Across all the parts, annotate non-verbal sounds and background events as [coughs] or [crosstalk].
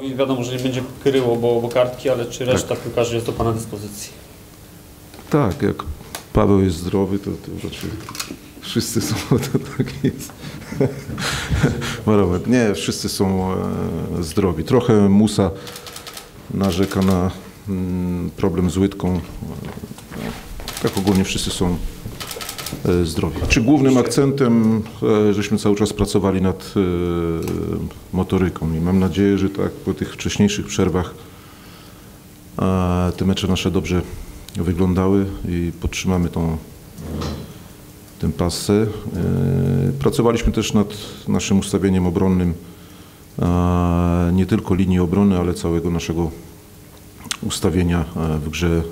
Pawełowi wiadomo, że nie będzie kryło, bo, bo kartki, ale czy reszta piłkarzy jest do Pana dyspozycji? Tak, jak Paweł jest zdrowy, to, to raczej wszyscy są, [laughs] to tak jest. [laughs] Nie, wszyscy są e, zdrowi. Trochę Musa narzeka na mm, problem z łydką. E, Tak ogólnie wszyscy są e, zdrowi. Czy głównym akcentem, e, żeśmy cały czas pracowali nad e, motoryką i mam nadzieję, że tak po tych wcześniejszych przerwach te mecze nasze dobrze wyglądały i podtrzymamy tą, tę pasę. Pracowaliśmy też nad naszym ustawieniem obronnym, nie tylko linii obrony, ale całego naszego ustawienia w grze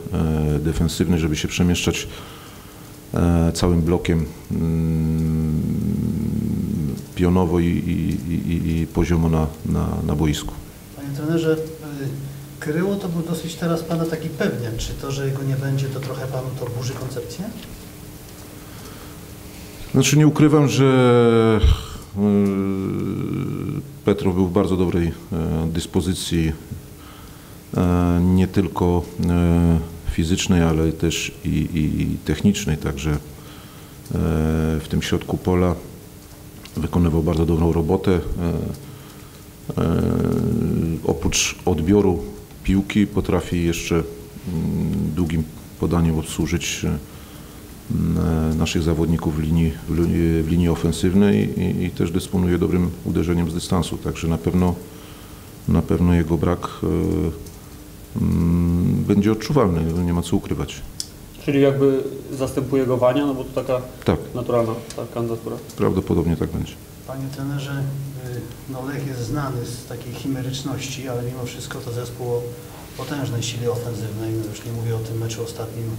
defensywnej, żeby się przemieszczać całym blokiem mm, pionowo i, i, i, i poziomo na, na, na boisku. Panie trenerze, y, Kryło to był dosyć teraz Pana taki pewien. Czy to, że jego nie będzie, to trochę Panu to burzy koncepcję? Znaczy nie ukrywam, że yy, Petro był w bardzo dobrej e, dyspozycji, e, nie tylko e, fizycznej, ale też i, i, technicznej, także e, w tym środku pola wykonywał bardzo dobrą robotę. E, e, Oprócz odbioru piłki potrafi jeszcze mm, długim podaniem obsłużyć naszych zawodników w linii, w linii, ofensywnej i, i też dysponuje dobrym uderzeniem z dystansu, także na pewno, na pewno jego brak będzie odczuwalny, nie ma co ukrywać. Czyli jakby zastępuje go Wania, no bo to taka Tak, naturalna ta kandydatura. prawdopodobnie tak będzie. Panie trenerze, y, no Lech jest znany z takiej chimeryczności, ale mimo wszystko to zespół o potężnej sile ofensywnej. No już nie mówię o tym meczu ostatnim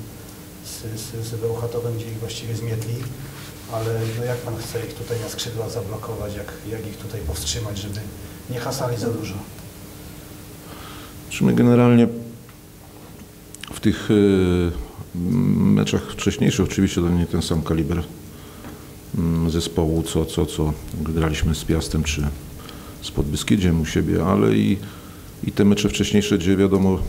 z, z, z Bełchatowem, gdzie ich właściwie zmietli, ale no jak Pan chce ich tutaj na skrzydła zablokować, jak, jak ich tutaj powstrzymać, żeby nie hasali za dużo? Czy my generalnie w tych e, meczach wcześniejszych, oczywiście to nie ten sam kaliber mm, zespołu, co, co, co graliśmy z Piastem czy z Podbeskidziem u siebie, ale i, i te mecze wcześniejsze, gdzie wiadomo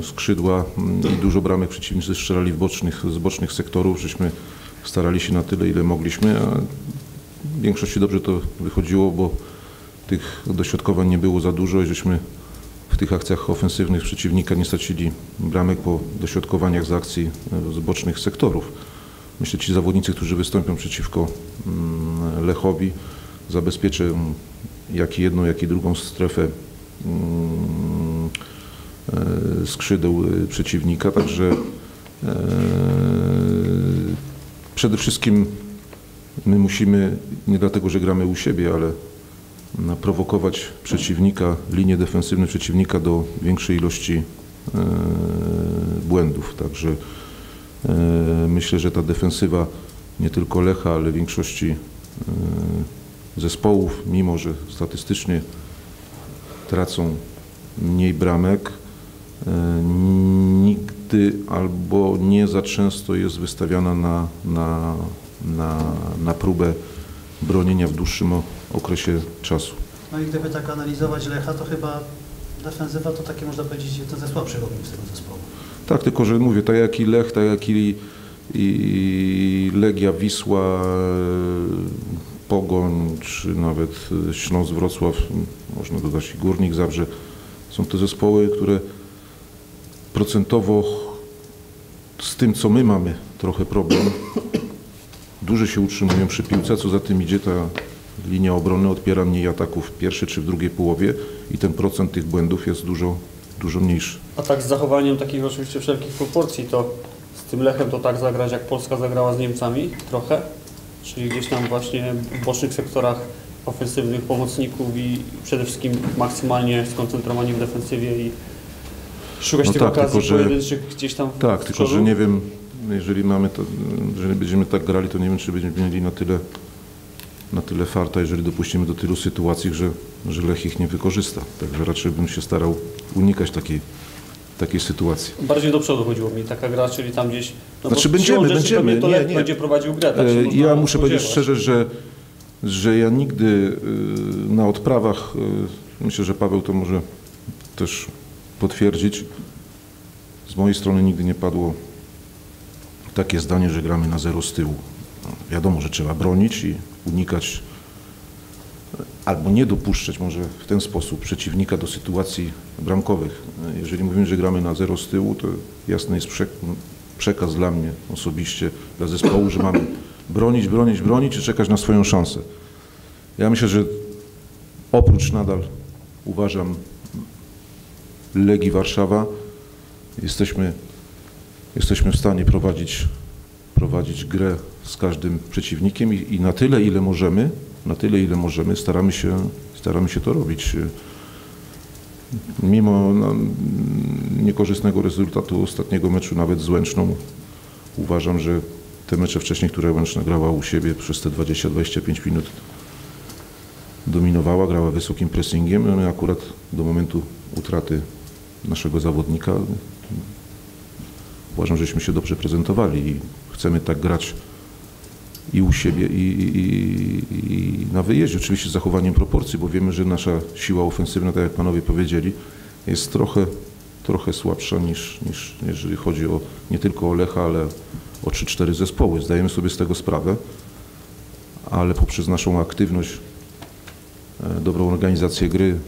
e, skrzydła mm, i dużo bramek przeciwnicy strzelali w bocznych, z bocznych sektorów, żeśmy starali się na tyle, ile mogliśmy, a w większości dobrze to wychodziło, bo tych dośrodkowań nie było za dużo i żeśmy w tych akcjach ofensywnych przeciwnika nie stracili bramek po dośrodkowaniach z akcji e, z bocznych sektorów. Myślę, ci zawodnicy, którzy wystąpią przeciwko mm, Lechowi, zabezpieczą jak i jedną, jak i drugą strefę mm, e, skrzydeł e, przeciwnika, także przede wszystkim my musimy, nie dlatego, że gramy u siebie, ale prowokować przeciwnika, linię defensywną przeciwnika do większej ilości e, błędów. Także e, myślę, że ta defensywa nie tylko Lecha, ale większości e, zespołów, mimo że statystycznie tracą mniej bramek, nigdy albo nie za często jest wystawiana na, na, na, na próbę bronienia w dłuższym o- okresie czasu. No i gdyby tak analizować Lecha, to chyba defensywa to takie można powiedzieć jeden ze słabszych ogniw tego zespołu. Tak, tylko że mówię, tak jak i Lech, tak jak i, i Legia, Wisła, e, Pogoń, czy nawet Śląsk, Wrocław, można dodać i Górnik Zabrze, są to zespoły, które procentowo z tym, co my mamy trochę problem, duże się utrzymują przy piłce, co za tym idzie ta linia obrony odpiera mniej ataków w pierwszej czy w drugiej połowie i ten procent tych błędów jest dużo, dużo mniejszy. A tak z zachowaniem takich oczywiście wszelkich proporcji, to z tym Lechem to tak zagrać, jak Polska zagrała z Niemcami trochę, czyli gdzieś tam właśnie w bocznych sektorach ofensywnych pomocników i przede wszystkim maksymalnie skoncentrowani w defensywie i szukać No tych tak, okazji tylko że- pojedynczych gdzieś tam Tak, tylko że nie wiem, jeżeli mamy to, jeżeli będziemy tak grali, to nie wiem, czy będziemy mieli na tyle, na tyle farta, jeżeli dopuścimy do tylu sytuacji, że, że Lech ich nie wykorzysta. Także raczej bym się starał unikać takiej, takiej sytuacji. Bardziej do przodu chodziło mi taka gra, czyli tam gdzieś... No Znaczy będziemy, będziemy, to nie, nie. będzie prowadził grę, tak E, Ja muszę powiedzieć szczerze, że, że ja nigdy e, na odprawach myślę, że Paweł to może też potwierdzić. Z mojej strony nigdy nie padło takie zdanie, że gramy na zero z tyłu. Wiadomo, że trzeba bronić i unikać albo nie dopuszczać może w ten sposób przeciwnika do sytuacji bramkowych. Jeżeli mówimy, że gramy na zero z tyłu, to jasny jest przek- przekaz dla mnie osobiście, dla zespołu, że mamy bronić, bronić, bronić i czekać na swoją szansę. Ja myślę, że oprócz nadal uważam Legii Warszawa jesteśmy, jesteśmy w stanie prowadzić, prowadzić grę z każdym przeciwnikiem i, i na tyle, ile możemy, na tyle, ile możemy, staramy się, staramy się to robić. Mimo no, niekorzystnego rezultatu ostatniego meczu, nawet z Łęczną, uważam, że te mecze wcześniej, które Łęczna grała u siebie przez te 20-25 minut, dominowała, grała wysokim pressingiem, akurat do momentu utraty naszego zawodnika uważam, żeśmy się dobrze prezentowali chcemy tak grać i u siebie i, i, i- na wyjeździe, oczywiście z zachowaniem proporcji, bo wiemy, że nasza siła ofensywna, tak jak panowie powiedzieli, jest trochę, trochę słabsza niż, niż jeżeli chodzi o nie tylko o Lecha, ale o 3-4 zespoły. Zdajemy sobie z tego sprawę, ale poprzez naszą aktywność e, dobrą organizację gry,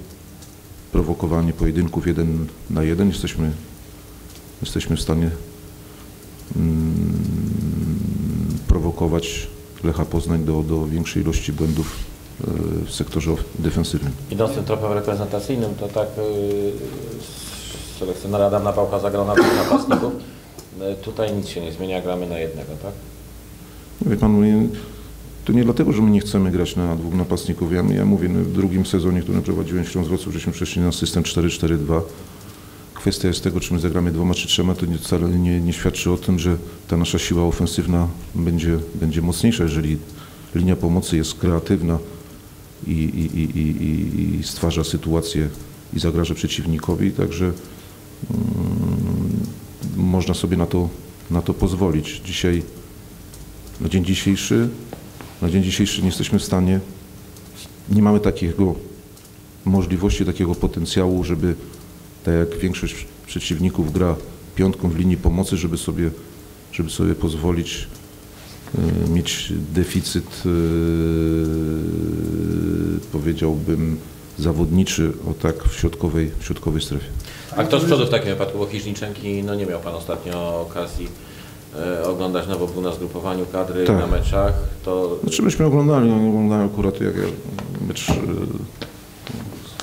prowokowanie pojedynków jeden na jeden, jesteśmy, jesteśmy w stanie mm, prowokować Lecha Poznań do, do większej ilości błędów e, w sektorze defensywnym. Idąc tym tropem reprezentacyjnym, to tak yy, selekcjoner Adam Napałka zagrał na dwóch napastników. Yy, Tutaj nic się nie zmienia, gramy na jednego, tak? Wie pan, to nie dlatego, że my nie chcemy grać na dwóch napastników. Ja, ja mówię, no, w drugim sezonie, który prowadziłem w Śląsk Wrocław, żeśmy przeszli na system 4-4-2. Kwestia jest tego, czy my zagramy dwoma czy trzema, to nie, wcale nie, nie świadczy o tym, że ta nasza siła ofensywna będzie, będzie mocniejsza, jeżeli linia pomocy jest kreatywna i, i, i, i, i- stwarza sytuację i zagraża przeciwnikowi, także mm, można sobie na to, na to pozwolić. Dzisiaj na dzień dzisiejszy, na dzień dzisiejszy nie jesteśmy w stanie, nie mamy takiego możliwości, takiego potencjału, żeby tak jak większość przeciwników gra piątką w linii pomocy, żeby sobie, żeby sobie pozwolić e, mieć deficyt, e, powiedziałbym, zawodniczy o tak w środkowej, w środkowej strefie. A kto z przodu w takim wypadku, bo Hiżniczenki, no nie miał Pan ostatnio okazji e, oglądać, no bo był na zgrupowaniu kadry Tak. na meczach, to Znaczy myśmy oglądali, no, oglądałem akurat jak ja mecz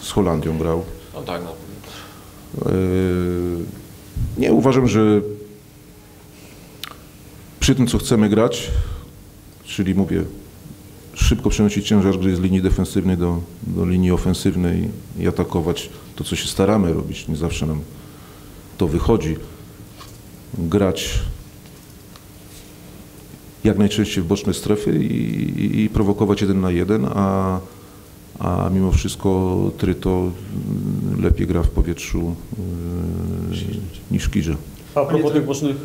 z Holandią grał. no tak, no, Nie, uważam, że przy tym, co chcemy grać, czyli mówię, szybko przenosić ciężar gry z linii defensywnej do, do linii ofensywnej i atakować to, co się staramy robić. Nie zawsze nam to wychodzi. Grać jak najczęściej w boczne strefy i, i, i prowokować jeden na jeden, a, a mimo wszystko Tryto mm, lepiej gra w powietrzu yy, niż Kirze. A propos tych bocznych,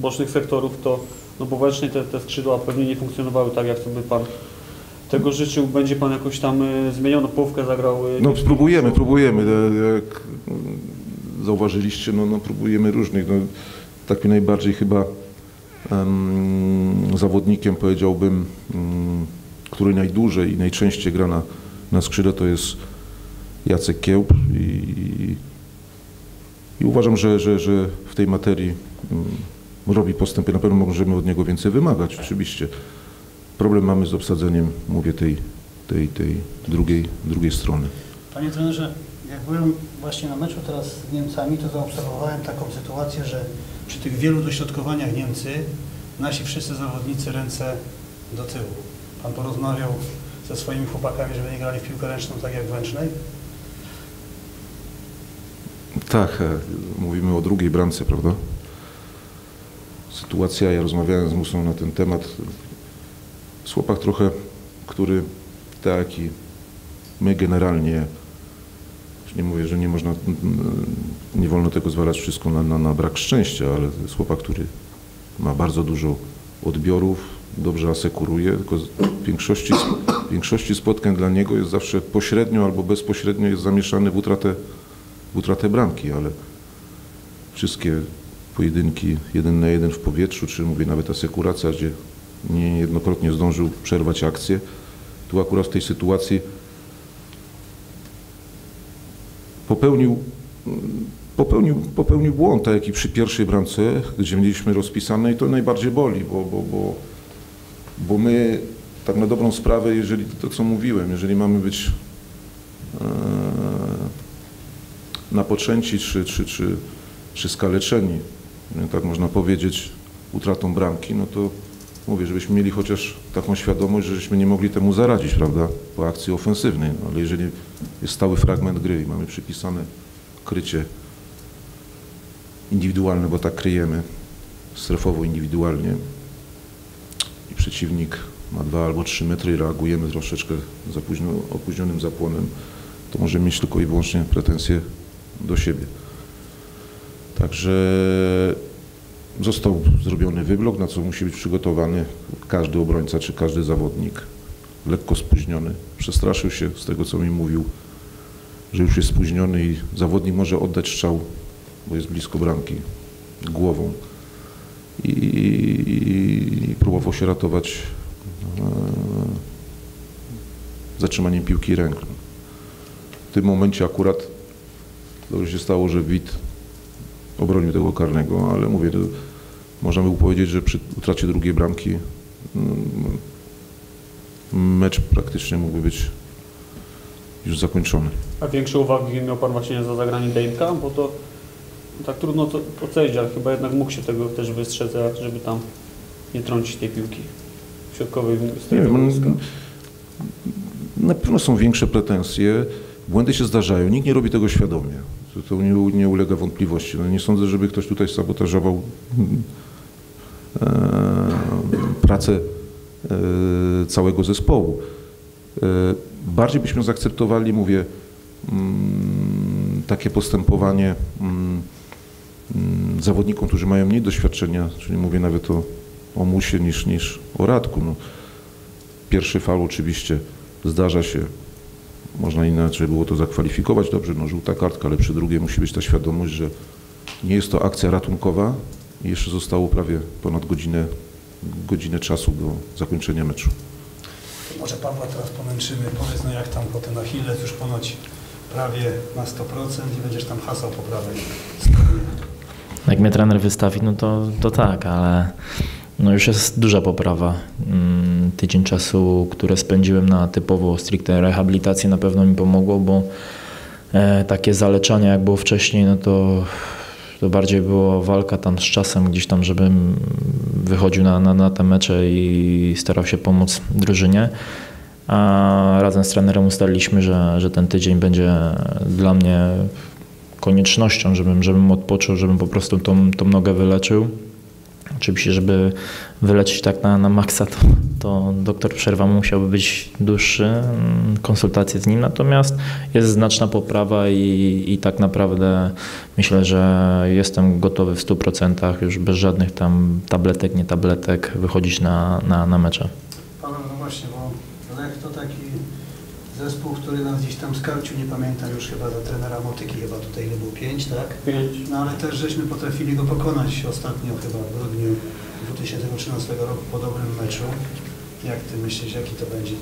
bocznych sektorów, to no bo właśnie te, te skrzydła pewnie nie funkcjonowały tak, jak sobie Pan tego życzył. Będzie Pan jakoś tam y, zmieniono połówkę, zagrał... y, No spróbujemy, próbujemy. E, Jak mm, zauważyliście, no, no próbujemy różnych. No, takim najbardziej chyba em, zawodnikiem powiedziałbym, mm, który najdłużej i najczęściej gra na, na skrzydle to jest Jacek Kiełb i, i uważam, że, że, że w tej materii mm, robi postępy. Na pewno możemy od niego więcej wymagać, oczywiście. Problem mamy z obsadzeniem, mówię, tej, tej, tej drugiej, drugiej strony. Panie trenerze, jak byłem właśnie na meczu teraz z Niemcami, to zaobserwowałem taką sytuację, że przy tych wielu dośrodkowaniach Niemcy, nasi wszyscy zawodnicy ręce do tyłu. Pan porozmawiał ze swoimi chłopakami, żeby nie grali w piłkę ręczną tak jak w ręcznej? Tak, e, mówimy o drugiej bramce, prawda? Sytuacja, ja rozmawiałem z Musą na ten temat. W Słopach trochę, który tak i my generalnie, nie mówię, że nie można, nie wolno tego zwalać wszystko na, na, na brak szczęścia, ale to jest chłopak, który ma bardzo dużo odbiorów, dobrze asekuruje, tylko w większości, w [coughs] większości spotkań dla niego jest zawsze pośrednio albo bezpośrednio jest zamieszany w utratę, w utratę bramki, ale wszystkie pojedynki jeden na jeden w powietrzu, czy mówię nawet asekuracja, gdzie niejednokrotnie zdążył przerwać akcję, tu akurat w tej sytuacji popełnił, popełnił, popełnił błąd, tak jak i przy pierwszej bramce, gdzie mieliśmy rozpisane i to najbardziej boli, bo, bo, bo, bo my tak na dobrą sprawę, jeżeli to co mówiłem, jeżeli mamy być e, napoczęci czy, czy, czy, czy skaleczeni, nie, tak można powiedzieć, utratą bramki, no to mówię, żebyśmy mieli chociaż taką świadomość, że żeśmy nie mogli temu zaradzić, prawda, po akcji ofensywnej, no, ale jeżeli jest stały fragment gry i mamy przypisane krycie indywidualne, bo tak kryjemy, strefowo indywidualnie i przeciwnik ma dwa albo trzy metry i reagujemy troszeczkę zapóźnio, opóźnionym zapłonem, to możemy mieć tylko i wyłącznie pretensje do siebie. Także został zrobiony wyblok, na co musi być przygotowany każdy obrońca czy każdy zawodnik. Lekko spóźniony. Przestraszył się z tego, co mi mówił, że już jest spóźniony i zawodnik może oddać strzał, bo jest blisko bramki, głową. I, i, próbował się ratować e, zatrzymaniem piłki ręką. W tym momencie akurat dobrze się stało, że Wit obronił tego karnego, ale mówię, można by powiedzieć, że przy utracie drugiej bramki mm, mecz praktycznie mógłby być już zakończony. A większe uwagi miał Pan właśnie za zagranie Dejmka, bo to tak trudno to ocenić, ale chyba jednak mógł się tego też wystrzec, żeby tam nie trącić tej piłki środkowej Nie wiem, na pewno są większe pretensje, błędy się zdarzają, nikt nie robi tego świadomie. To, to nie, nie ulega wątpliwości. No nie sądzę, żeby ktoś tutaj sabotażował e, pracę e, całego zespołu. E, bardziej byśmy zaakceptowali, mówię, mm, takie postępowanie mm, mm, zawodnikom, którzy mają mniej doświadczenia, czyli mówię nawet o, o Musie niż, niż o Radku. No, Pierwszy faul oczywiście zdarza się, można inaczej było to zakwalifikować, dobrze, no żółta kartka, ale przy drugiej musi być ta świadomość, że nie jest to akcja ratunkowa i jeszcze zostało prawie ponad godzinę, godzinę czasu do zakończenia meczu. To może Pawła teraz pomęczymy. Powiedz, no jak tam potem Achilles już ponoć prawie na 100% i będziesz tam hasał po prawej stronie. Jak mnie trener wystawi, no to, to tak, ale no już jest duża poprawa. Mm, Tydzień czasu, które spędziłem na typowo stricte rehabilitację na pewno mi pomogło, bo e, takie zaleczanie jak było wcześniej, no to, to bardziej było walka tam z czasem gdzieś tam, żebym wychodził na, na, na te mecze i starał się pomóc drużynie. A razem z trenerem ustaliliśmy, że, że ten tydzień będzie dla mnie koniecznością, żebym, żebym odpoczął, żebym po prostu tą, tą nogę wyleczył. Oczywiście, żeby wyleczyć tak na, na maksa, to, to doktor przerwa musiałby być dłuższy, mm, konsultacje z nim, natomiast jest znaczna poprawa i, i tak naprawdę myślę, że jestem gotowy w 100% już bez żadnych tam tabletek, nie tabletek wychodzić na, na, na mecze. Paweł, no właśnie, bo Lech to taki zespół, który nas gdzieś tam skarcił, nie pamiętam już chyba za trenera Motyki, chyba tutaj ile było, pięć, tak? Pięć. No ale też żeśmy potrafili go pokonać ostatnio chyba w grudniu 2013 roku po dobrym meczu. Jak Ty myślisz, jaki to będzie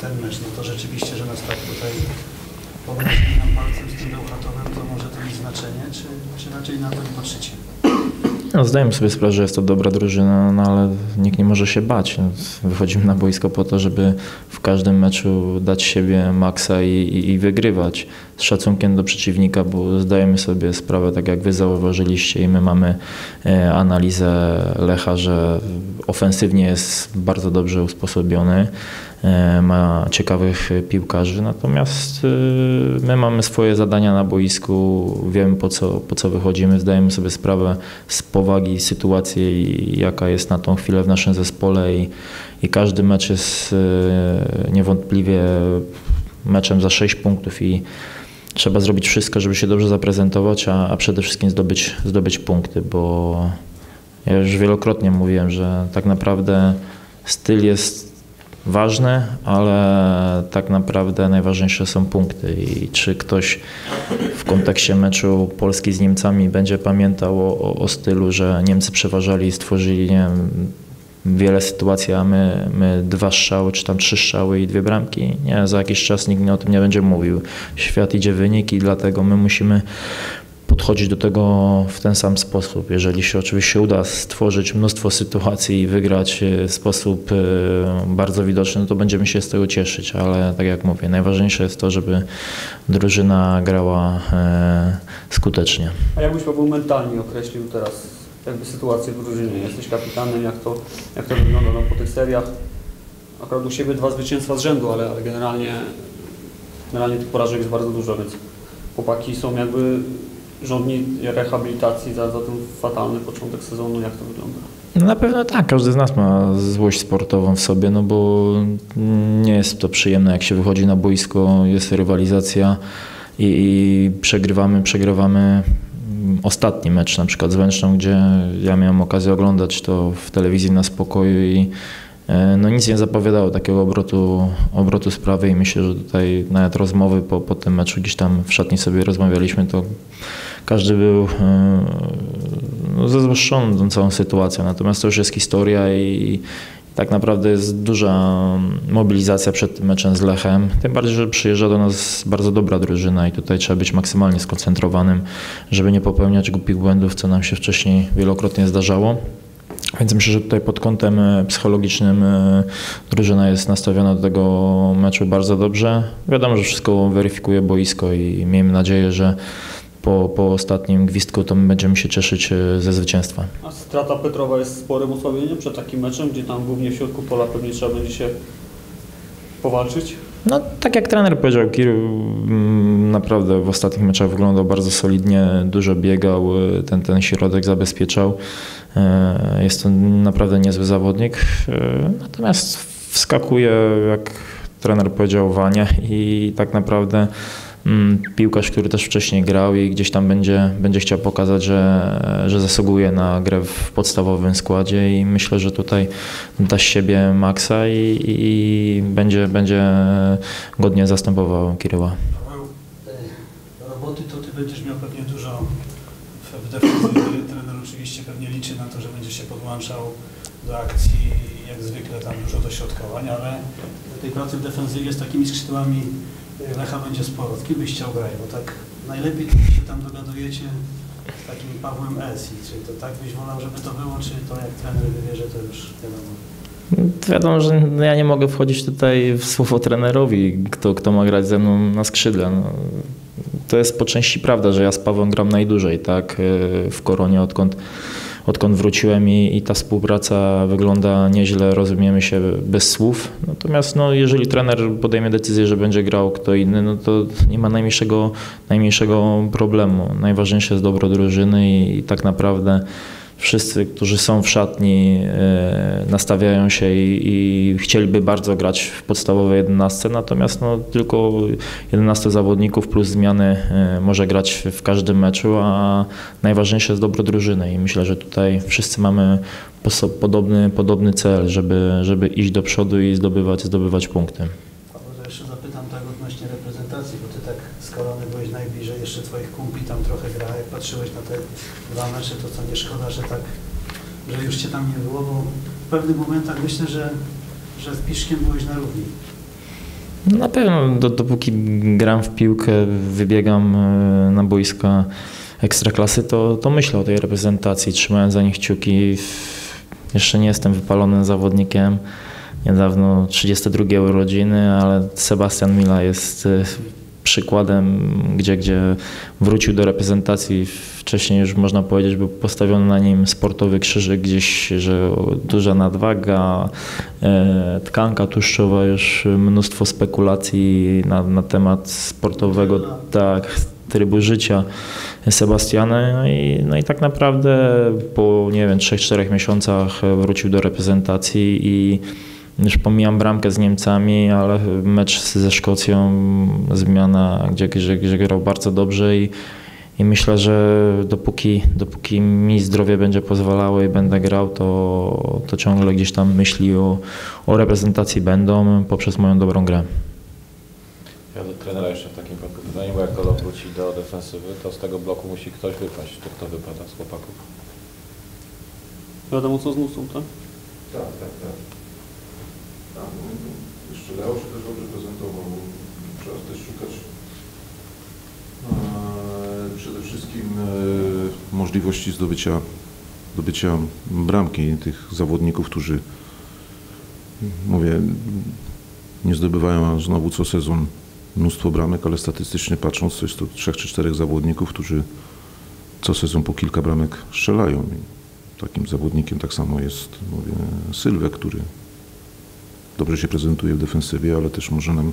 ten mecz? No to rzeczywiście, że nas tak tutaj pobrali nam palcem z tym Bełchatowem, to może to mieć znaczenie, czy, czy raczej na to nie patrzycie? No, zdajemy sobie sprawę, że jest to dobra drużyna, no ale nikt nie może się bać. Wychodzimy na boisko po to, żeby w każdym meczu dać siebie maksa i, i, i wygrywać z szacunkiem do przeciwnika, bo zdajemy sobie sprawę, tak jak wy zauważyliście i my mamy e, analizę Lecha, że ofensywnie jest bardzo dobrze usposobiony, ma ciekawych piłkarzy, natomiast e, my mamy swoje zadania na boisku, wiemy po co, po co wychodzimy, zdajemy sobie sprawę z powagi sytuacji, jaka jest na tą chwilę w naszym zespole i, i każdy mecz jest e, niewątpliwie meczem za 6 punktów i trzeba zrobić wszystko, żeby się dobrze zaprezentować, a, a przede wszystkim zdobyć, zdobyć punkty, bo ja już wielokrotnie mówiłem, że tak naprawdę styl jest ważny, ale tak naprawdę najważniejsze są punkty i czy ktoś w kontekście meczu Polski z Niemcami będzie pamiętał o, o, stylu, że Niemcy przeważali i stworzyli nie wiem, wiele sytuacji, a my, my dwa strzały, czy tam trzy strzały i dwie bramki. Nie, za jakiś czas nikt o tym nie będzie mówił. Świat idzie wyniki, dlatego my musimy podchodzić do tego w ten sam sposób. Jeżeli się oczywiście uda stworzyć mnóstwo sytuacji i wygrać e, w sposób e, bardzo widoczny, no to będziemy się z tego cieszyć, ale tak jak mówię, najważniejsze jest to, żeby drużyna grała e, skutecznie. A jakbyś Paweł mentalnie określił teraz jakby sytuację w drużynie? Jesteś kapitanem, jak to, jak to wygląda no, po tych seriach? Akurat u siebie dwa zwycięstwa z rzędu, ale, ale generalnie, generalnie tych porażek jest bardzo dużo, więc chłopaki są jakby żądni rehabilitacji za, za ten fatalny początek sezonu. Jak to wygląda? No Na pewno tak, każdy z nas ma złość sportową w sobie, no bo nie jest to przyjemne, jak się wychodzi na boisko, jest rywalizacja i, i przegrywamy, przegrywamy ostatni mecz na przykład z Węczną, gdzie ja miałem okazję oglądać to w telewizji na spokoju i no nic nie zapowiadało takiego obrotu, obrotu sprawy i myślę, że tutaj nawet rozmowy po, po tym meczu gdzieś tam w szatni sobie rozmawialiśmy, to każdy był e, no, zezłoszczony tą całą sytuacją. Natomiast to już jest historia i tak naprawdę jest duża mobilizacja przed tym meczem z Lechem. Tym bardziej, że przyjeżdża do nas bardzo dobra drużyna i tutaj trzeba być maksymalnie skoncentrowanym, żeby nie popełniać głupich błędów, co nam się wcześniej wielokrotnie zdarzało. Więc myślę, że tutaj pod kątem e, psychologicznym e, drużyna jest nastawiona do tego meczu bardzo dobrze. Wiadomo, że wszystko weryfikuje boisko i miejmy nadzieję, że po, po ostatnim gwizdku to my będziemy się cieszyć e, ze zwycięstwa. A strata Petrowa jest sporym osłabieniem przed takim meczem, gdzie tam głównie w środku pola pewnie trzeba będzie się powalczyć? No, tak jak trener powiedział, Kir naprawdę w ostatnich meczach wyglądał bardzo solidnie, dużo biegał, e, ten, ten środek zabezpieczał. E, Jest to naprawdę niezły zawodnik. E, Natomiast wskakuje, jak trener powiedział, Wania i tak naprawdę mm, piłkarz, który też wcześniej grał i gdzieś tam będzie, będzie chciał pokazać, że, że zasługuje na grę w podstawowym składzie i myślę, że tutaj da z siebie maksa i, i będzie, będzie godnie zastępował Kiryła. Paweł, e, roboty to ty będziesz miał pewnie dużo w- defensywie. Trener oczywiście pewnie liczy na to, że będziesz się podłączał do akcji, jak zwykle tam dużo dośrodkowań, ale tej pracy w defensywie z takimi skrzydłami Lecha będzie sporo. Kim byś chciał grać? Bo tak najlepiej się tam dogadujecie z takim Pawłem S. Czy to tak byś wolał, żeby to było, czy to jak trener wybierze, to już wiadomo. Wiadomo, że ja nie mogę wchodzić tutaj w słowo trenerowi, kto, kto ma grać ze mną na skrzydle. No, to jest po części prawda, że ja z Pawłem gram najdłużej, tak, y, w Koronie, odkąd, odkąd wróciłem i, i ta współpraca wygląda nieźle, rozumiemy się bez słów. Natomiast no, jeżeli trener podejmie decyzję, że będzie grał kto inny, no to nie ma najmniejszego, najmniejszego problemu. Najważniejsze jest dobro drużyny i, i tak naprawdę wszyscy, którzy są w szatni, e, nastawiają się i, i chcieliby bardzo grać w podstawowej 11, natomiast no, tylko 11 zawodników plus zmiany e, może grać w każdym meczu, a najważniejsze jest dobro drużyny i myślę, że tutaj wszyscy mamy podobny, podobny cel, żeby, żeby iść do przodu i zdobywać, zdobywać punkty. Paweł, to jeszcze zapytam tak odnośnie reprezentacji, bo ty tak z Korony byłeś najbliżej, jeszcze twoich kumpli tam trochę gra, jak patrzyłeś na te dwa mecze, to co nie szkoda, że tak, że już cię tam nie było, bo w pewnych momentach myślę, że, że z Piszkiem byłeś na równi. Na pewno, do, dopóki gram w piłkę, wybiegam e, na boiska ekstraklasy, to, to myślę o tej reprezentacji, trzymając za nich kciuki. Jeszcze nie jestem wypalonym zawodnikiem. Niedawno 32 urodziny, ale Sebastian Mila jest e, przykładem, gdzie, gdzie wrócił do reprezentacji. Wcześniej już można powiedzieć, był postawiony na nim sportowy krzyżyk gdzieś, że duża nadwaga, e, tkanka tłuszczowa, już mnóstwo spekulacji na, na temat sportowego tak, trybu życia Sebastiana. No i, no i tak naprawdę po, nie wiem, 3-4 miesiącach wrócił do reprezentacji i już pomijam bramkę z Niemcami, ale mecz ze Szkocją, zmiana, gdzie, gdzie, gdzie grał bardzo dobrze i, i myślę, że dopóki, dopóki mi zdrowie będzie pozwalało i będę grał, to, to ciągle gdzieś tam myśli o, o reprezentacji będą poprzez moją dobrą grę. Ja do trenera jeszcze w takim wypadku pytanie, bo jak Kolo wróci do defensywy, to z tego bloku musi ktoś wypaść. To kto wypada z chłopaków? Wiadomo co z Musą, tak? Tak, tak, tak. Jeszcze Leo się też dobrze prezentował. Trzeba też szukać e, przede wszystkim e, możliwości zdobycia, zdobycia bramki tych zawodników, którzy mówię, nie zdobywają znowu co sezon mnóstwo bramek, ale statystycznie patrząc, to jest to trzech czy czterech zawodników, którzy co sezon po kilka bramek strzelają. I takim zawodnikiem tak samo jest mówię, Sylwek, który dobrze się prezentuje w defensywie, ale też może nam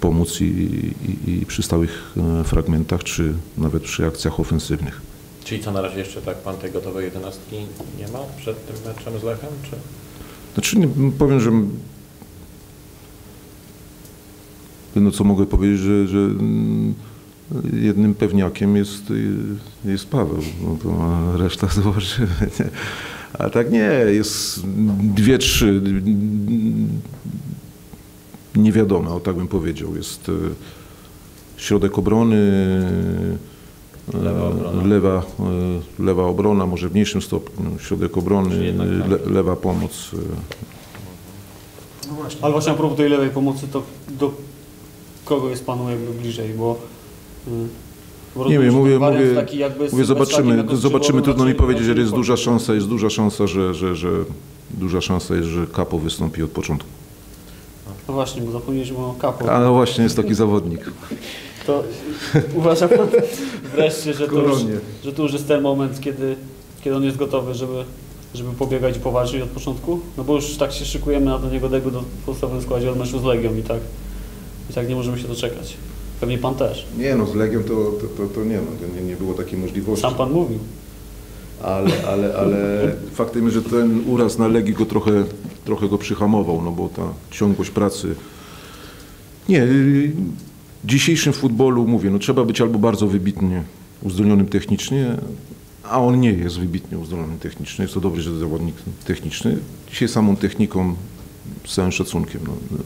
pomóc i, i, i przy stałych e, fragmentach, czy nawet przy akcjach ofensywnych. Czyli co na razie jeszcze tak pan tej gotowej jedenastki nie ma przed tym meczem z Lechem? Czy? Znaczy nie, powiem, że no co mogę powiedzieć, że, że jednym pewniakiem jest, jest Paweł, no to a reszta [laughs] zobaczymy. Nie? A tak nie, jest dwie, trzy niewiadome, o tak bym powiedział. Jest y, środek obrony, y, Lewa obrona. lewa, y, lewa obrona, może w mniejszym stopniu, środek obrony, jednak tak. le, lewa pomoc. y, No właśnie. Ale właśnie a propos tej lewej pomocy, to do kogo jest Panu jakby bliżej, bo... Nie wiem, mówię, mówię, taki jakby mówię zobaczymy, zobaczymy, trudno mi powiedzieć, że jest duża szansa, jest duża szansa, że, że, że duża szansa jest, że Kapo wystąpi od początku. No właśnie, bo zapomnieliśmy o kapu. A no właśnie, jest taki zawodnik. To [laughs] uważa Pan wreszcie, że to, już, że to już jest ten moment, kiedy, kiedy on jest gotowy, żeby, żeby pobiegać poważnie od początku? No bo już tak się szykujemy na do niego degu do podstawowym składzie od meczu z Legią i tak, i tak nie możemy się doczekać. Pewnie Pan też. Nie no, z Legią to, to, to, to nie, no, to nie, nie było takiej możliwości. Sam Pan mówił. Ale, ale, ale faktem jest, że ten uraz na Legii go trochę, trochę go przyhamował, no bo ta ciągłość pracy. Nie, y, w dzisiejszym futbolu mówię, no trzeba być albo bardzo wybitnie uzdolnionym technicznie, a on nie jest wybitnie uzdolniony technicznie. Jest to dobry że zawodnik techniczny. Dzisiaj samą techniką, z całym szacunkiem, no, no,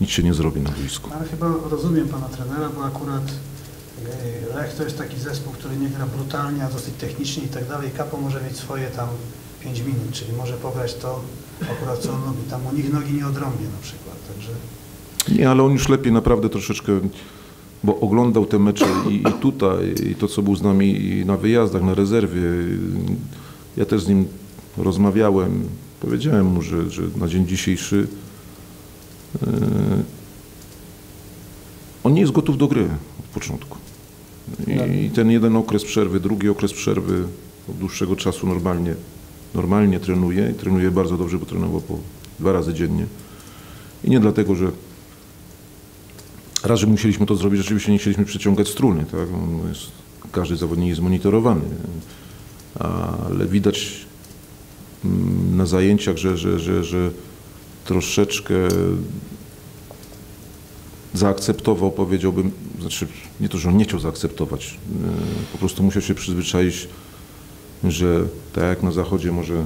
nic się nie zrobi na boisku. Ale chyba rozumiem pana trenera, bo akurat e, Lech to jest taki zespół, który nie gra brutalnie, a dosyć technicznie i tak dalej. Kapo może mieć swoje tam 5 minut, czyli może pograć to akurat co on lubi. Tam u nich nogi nie odrąbie na przykład, także Nie, ale on już lepiej naprawdę troszeczkę, bo oglądał te mecze i, i tutaj, i to, co był z nami i na wyjazdach, na rezerwie. Ja też z nim rozmawiałem. Powiedziałem mu, że, że na dzień dzisiejszy on nie jest gotów do gry od początku. I, I ten jeden okres przerwy, drugi okres przerwy od dłuższego czasu normalnie, normalnie trenuje i trenuje bardzo dobrze, bo trenował po dwa razy dziennie. I nie dlatego, że raz, że musieliśmy to zrobić, rzeczywiście nie chcieliśmy przeciągać struny, tak? Jest, każdy zawodnik jest monitorowany, ale widać mm, na zajęciach, że, że, że, że troszeczkę zaakceptował, powiedziałbym, znaczy nie to, że on nie chciał zaakceptować, yy, po prostu musiał się przyzwyczaić, że tak jak na zachodzie może yy,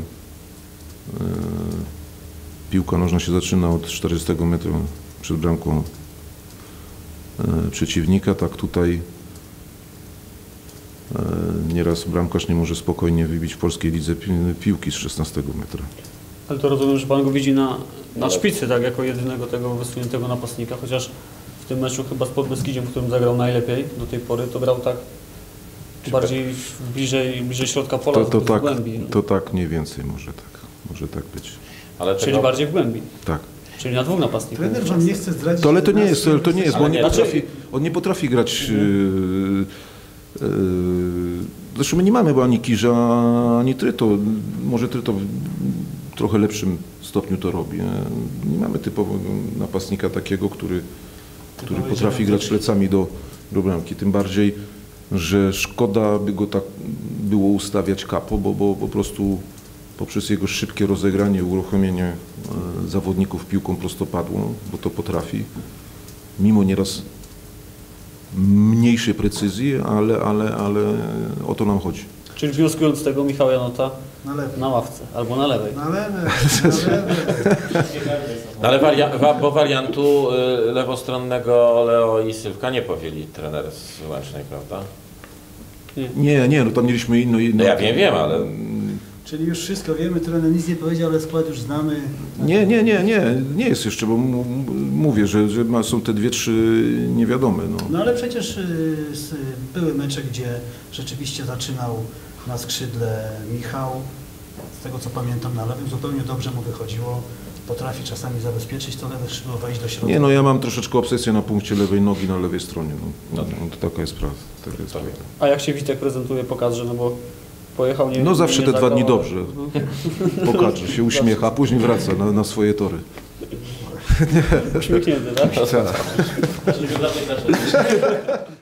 piłka nożna się zaczyna od 40 metra przed bramką e, przeciwnika, tak tutaj e, nieraz bramkarz nie może spokojnie wybić w polskiej lidze pi piłki z 16 metra. Ale to rozumiem, że Pan go widzi na, na szpicy, tak, jako jedynego tego wysuniętego napastnika, chociaż w tym meczu chyba z Podbeskidziem, w którym zagrał najlepiej do tej pory, to grał tak bardziej w- bliżej, bliżej środka pola, To, to, w tak, głębi. no. to tak mniej więcej może tak, może tak być. Ale Czyli tego, bardziej w głębi. Tak. Czyli na dwóch napastników. trener wam nie chce zdradzić... To, ale to nie jest, 11 to nie jest, bo on nie nie, potrafi, on nie potrafi grać. Yy, yy, zresztą my nie mamy, bo ani Kirza, ani Tryto. Może Tryto w trochę lepszym stopniu to robi. e, Nie mamy typowego napastnika takiego, który, który potrafi grać plecami do, do bramki. Tym bardziej, że szkoda by go tak było ustawiać kapo, bo, bo po prostu poprzez jego szybkie rozegranie, uruchomienie e, zawodników piłką prostopadłą, bo to potrafi, mimo nieraz mniejszej precyzji, ale, ale, ale o to nam chodzi. Czyli wnioskując z tego Michał Janota Na lewej. na ławce albo na lewej. Na lewej, na lewej. No ale waria- bo wariantu y, lewostronnego Leo i Sylwka nie powzięli trener z Łęcznej, prawda? Nie, nie, no tam mieliśmy inną... inną No ja wiem, wiem, ale Czyli już wszystko wiemy, trener nic nie powiedział, ale skład już znamy. Nie, nie, nie, nie, nie jest jeszcze, bo mówię, że, że ma- są te dwie, trzy niewiadome. No. No ale przecież y, były mecze, gdzie rzeczywiście zaczynał na skrzydle Michał. Z tego co pamiętam na lewym zupełnie dobrze mu wychodziło. Potrafi czasami zabezpieczyć to lewe skrzydło, wejść do środka. Nie, no ja mam troszeczkę obsesję na punkcie lewej nogi na lewej stronie. No, No no, to taka jest prawda. Taka jest Tak. prawda. A jak się Witek prezentuje po kadrze, no bo pojechał nie No zawsze nie te dwa dni dobrze. No, [laughs] Pokaże, się uśmiecha, a później wraca na, na swoje tory. uśmiechnięty, tak? Tak. [laughs]